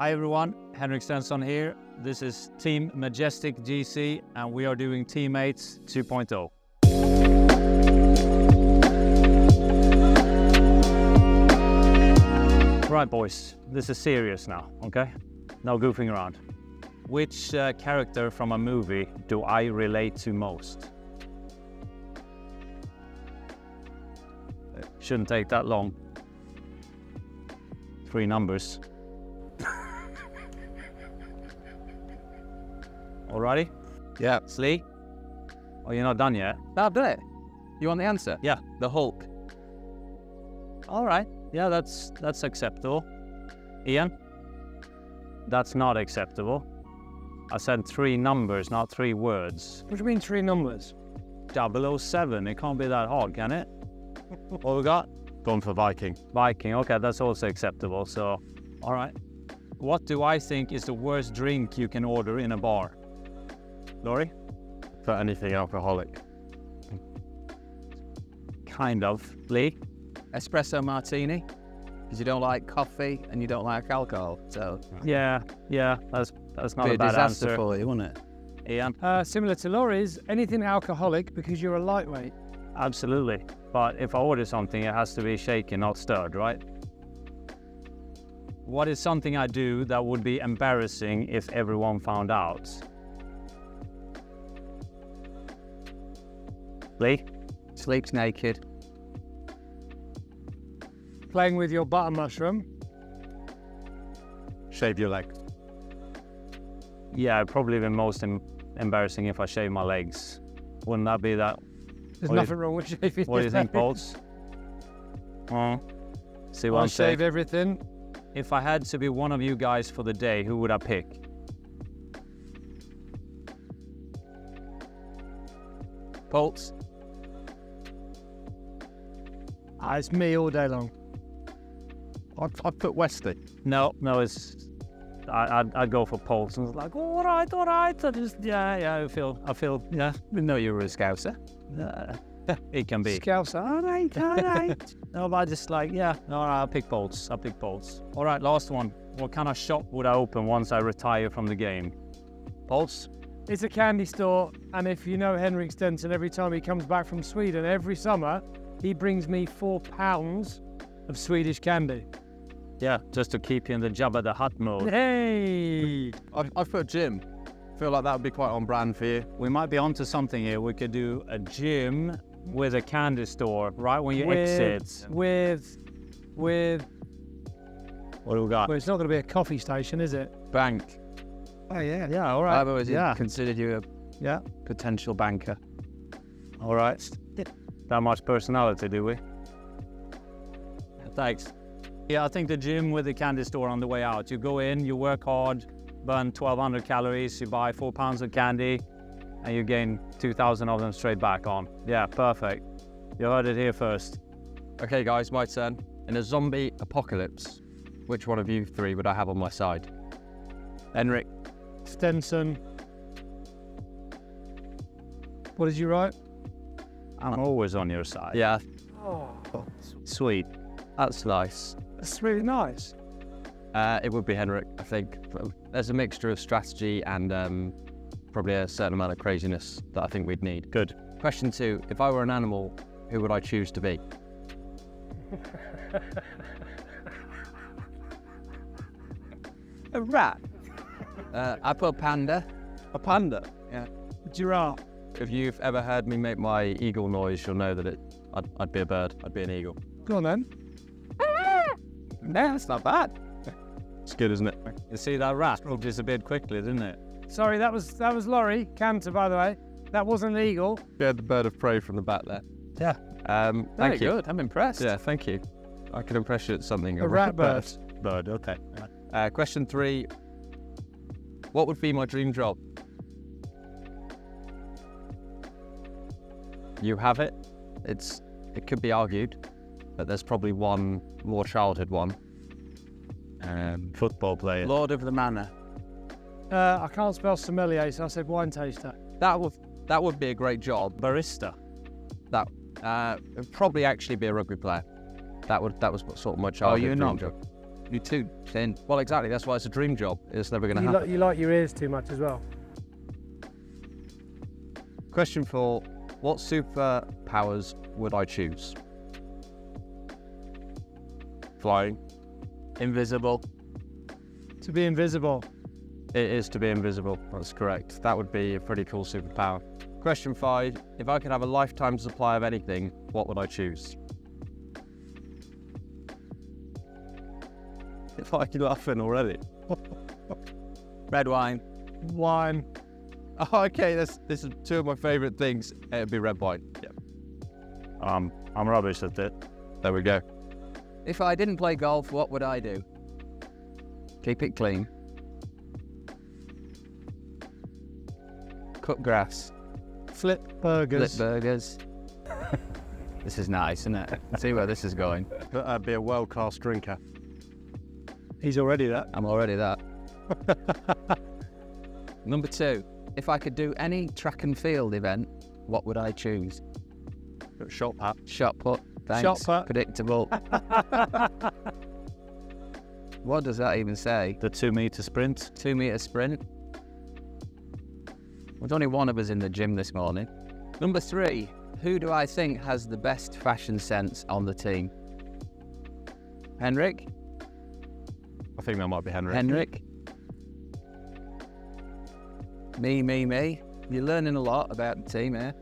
Hi everyone, Henrik Stenson here. This is Team Majesticks GC and we are doing Teammates 2.0. Right boys, this is serious now, okay? No goofing around. Which uh, character from a movie do I relate to most? It shouldn't take that long. Three numbers. Alrighty? Yeah. Slee? Oh, you're not done yet? I've done it. You want the answer? Yeah. The Hulk. All right. Yeah, that's that's acceptable. Ian? That's not acceptable. I said three numbers, not three words. What do you mean three numbers? 007, it can't be that hard, can it? what we got? Gone for Viking. Viking, okay, that's also acceptable. So, all right. What do I think is the worst drink you can order in a bar? Laurie? For anything alcoholic. Kind of. Lee? Espresso martini. Because you don't like coffee and you don't like alcohol. So Yeah, yeah, that's that's not be a a bad disaster answer. for you, wouldn't it? Ian? Uh, similar to Laurie's, anything alcoholic because you're a lightweight. Absolutely. But if I order something, it has to be shaken, not stirred, right? What is something I do that would be embarrassing if everyone found out? Lee? Sleeps naked. Playing with your butter mushroom. Shave your legs. Yeah, probably the most em- embarrassing if I shave my legs. Wouldn't that be that? There's What do you- nothing wrong with shaving. What do you think, legs. Bolts? Uh, see what I I'm saying? shave everything. If I had to be one of you guys for the day, who would I pick? Poults. Ah, it's me all day long. I'd, I'd put Westy. No, no, it's I, I'd, I'd go for Poults. And it's like, all right, all right. I just, yeah, yeah, I feel, I feel, yeah. Didn't know you were a scouser. Uh, it can be. Scouts, all right, all right. No, but I just like, yeah, no, I'll pick Poults. I'll pick Poults. All right, last one. What kind of shop would I open once I retire from the game? Poults. it's a candy store, and if you know Henrik Stenson, every time he comes back from Sweden, every summer, he brings me four pounds of Swedish candy. Yeah, just to keep you in the Jabba the Hutt mode. Hey! I've, I'd put gym. feel like that would be quite on brand for you. We might be onto something here. We could do a gym with a candy store right when you with, exit. with, with, What do we got? well, it's not going to be a coffee station, is it? Bank. Oh, yeah. Yeah, all right. I've always yeah, considered you a yeah. potential banker. All right. That much personality, do we? Thanks. Yeah, I think the gym with the candy store on the way out. You go in, you work hard, burn 1,200 calories, you buy four pounds of candy, and you gain 2,000 of them straight back on. Yeah, perfect. You heard it here first. Okay, guys, my turn. In a zombie apocalypse, which one of you three would I have on my side? Henrik. Stenson. What did you write? I'm always on your side. Yeah, Oh, Sweet. that's nice. that's really nice. Uh, it would be Henrik, I think. There's a mixture of strategy and um, probably a certain amount of craziness that I think we'd need. Good. Question two If I were an animal, who would I choose to be? a rat. Uh, I put panda. A panda? Yeah. Giraffe. If you've ever heard me make my eagle noise, you'll know that it, I'd, I'd be a bird. I'd be an eagle. Go on then. No, that's not bad. It's good, isn't it? You see that rat disappeared quickly, didn't it? Sorry, that was that was Laurie Canter, by the way. That wasn't legal. Yeah, the bird of prey from the back there. Yeah. Um, Very thank you. good. I'm impressed. Yeah, thank you. I can impress you at something. A rat bird. Bird, okay. Uh, question three. What would be my dream job? You have it. It's it could be argued, but there's probably one more childhood one. Um, Football player. Lord of the Manor. Uh, I can't spell sommelier, so I said wine taster. That would that would be a great job. Barista. That uh, it'd probably actually be a rugby player. That would that was sort of my childhood you're dream not? job. You're too thin. Well, exactly. That's why it's a dream job. It's never going to happen. li- you like your ears too much as well. Question four: What superpowers would I choose? Flying. Invisible. To be invisible. It is to be invisible. That's correct. That would be a pretty cool superpower. Question five: If I could have a lifetime supply of anything, what would I choose? If I could laughing already. Red wine. Wine. Oh, okay, that's this is two of my favourite things. It'd be red wine. Yeah. Um, I'm rubbish at it. There we go. If I didn't play golf, what would I do? Keep it clean. Cut grass. Flip burgers. Flip burgers. this is nice, isn't it? See where this is going. But I'd be a world class drinker. He's already that. I'm already that. Number two. If I could do any track and field event, what would I choose? Shot pat. Shot put. Thanks. Shot put. Predictable. what does that even say? The two meter sprint. Two meter sprint. There's only one of us in the gym this morning. Number three. Who do I think has the best fashion sense on the team? Henrik? I think that might be Henry. Henrik? Me, me, me. You're learning a lot about the team here.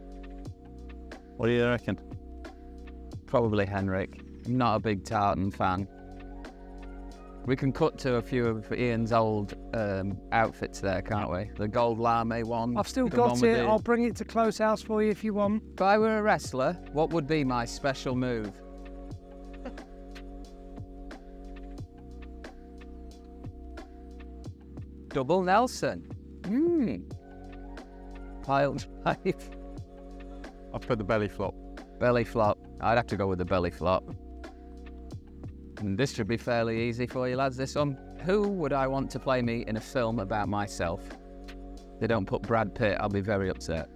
What do you reckon? Probably Henrik. I'm not a big Tartan fan. We can cut to a few of Ian's old um, outfits there, can't we? The gold lame one. I've still got it. the- I'll bring it to Close House for you if you want. If I were a wrestler, what would be my special move? Double Nelson. Hmm. Pile drive. I've put the belly flop. Belly flop. I'd have to go with the belly flop. And this should be fairly easy for you lads, this one. Who would I want to play me in a film about myself? They don't put Brad Pitt, I'll be very upset.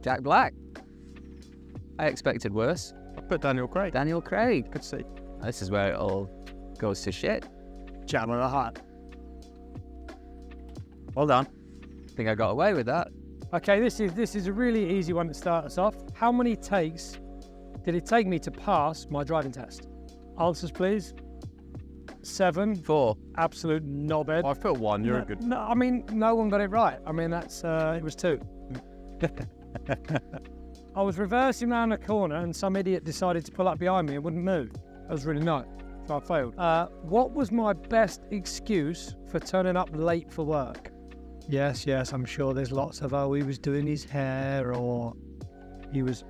Jack Black. I expected worse. I put Daniel Craig. Daniel Craig. Could see. This is where it all goes to shit. The Hat. Well done. I think I got away with that. Okay, this is this is a really easy one to start us off. How many takes did it take me to pass my driving test? Answers, please. Seven. Four. Absolute knobhead. I've put one. You're no, a good. No, I mean, no one got it right. I mean, that's uh, it was two. I was reversing around a corner and some idiot decided to pull up behind me and wouldn't move. That was really nice. So I failed. Uh, what was my best excuse for turning up late for work? Yes, yes, I'm sure there's lots of, oh, he was doing his hair or he was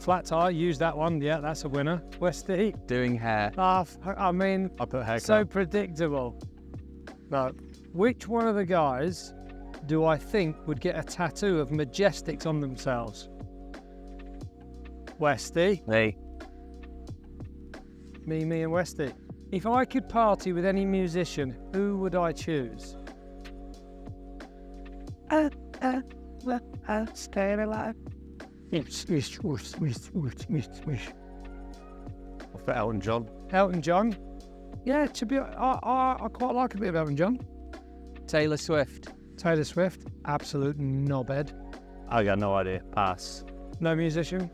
flat tire. Use that one. Yeah, that's a winner. Westy. Doing hair. Ah, I mean, I put hair. so predictable. No. Which one of the guys do I think would get a tattoo of Majesticks on themselves? Westy. Me. Me, me, and Westy. If I could party with any musician, who would I choose? Uh, uh, well, uh, staying alive. I put Elton John. Elton John. Yeah, to be, I, I, I quite like a bit of Elton John. Taylor Swift. Taylor Swift, absolute knobhead. I got no idea. Pass. No musician.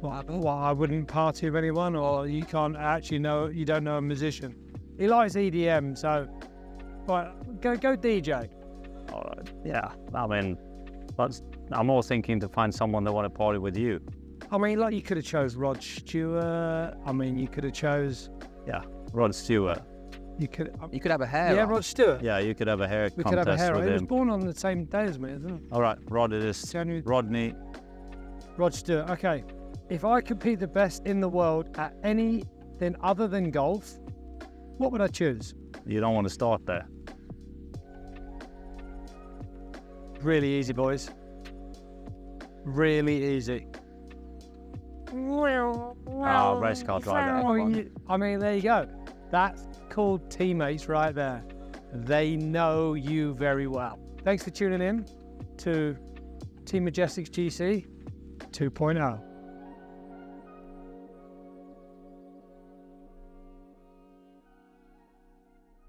Well, well, I wouldn't party with anyone, or you can't actually know. You don't know a musician. He likes EDM, so right, go go DJ. All right. Yeah. I mean, but I'm more thinking to find someone that want to party with you. I mean, like you could have chose Rod Stewart. I mean, you could have chose. Yeah, Rod Stewart. You could. Um, you could have a hair. yeah, on. Rod Stewart. Yeah, you could have a hair we could have a hair. with He was born on the same day as me, isn't it? All right, Rod it is. January. Rodney. Rod Stewart. Okay. If I could be the best in the world at anything other than golf, what would I choose? You don't want to start there. Really easy, boys. Really easy. Ah, race car driver. I mean, I mean, there you go. That's called teammates right there. They know you very well. Thanks for tuning in to Team Majesticks GC 2.0.